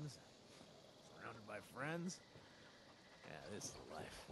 surrounded by friends. Yeah, this is life.